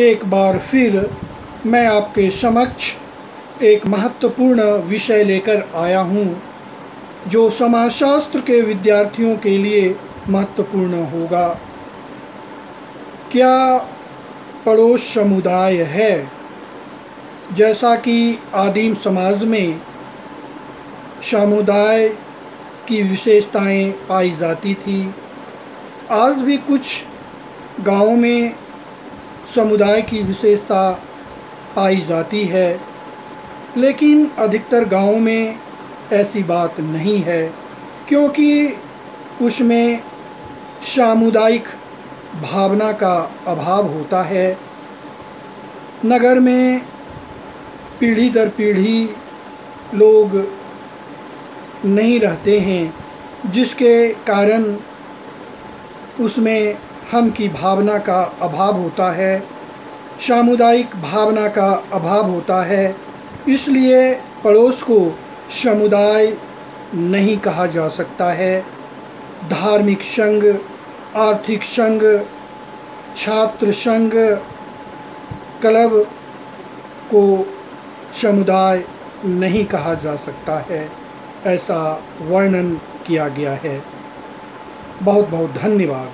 एक बार फिर मैं आपके समक्ष एक महत्वपूर्ण विषय लेकर आया हूँ, जो समाजशास्त्र के विद्यार्थियों के लिए महत्वपूर्ण होगा। क्या पड़ोस समुदाय है? जैसा कि आदिम समाज में समुदाय की विशेषताएँ पाई जाती थी, आज भी कुछ गाँव में समुदाय की विशेषता पाई जाती है, लेकिन अधिकतर गाँव में ऐसी बात नहीं है, क्योंकि उसमें सामुदायिक भावना का अभाव होता है। नगर में पीढ़ी दर पीढ़ी लोग नहीं रहते हैं, जिसके कारण उसमें हम की भावना का अभाव होता है, सामुदायिक भावना का अभाव होता है, इसलिए पड़ोस को समुदाय नहीं कहा जा सकता है। धार्मिक संघ, आर्थिक संघ, छात्र संघ, क्लब को समुदाय नहीं कहा जा सकता है, ऐसा वर्णन किया गया है। बहुत बहुत धन्यवाद।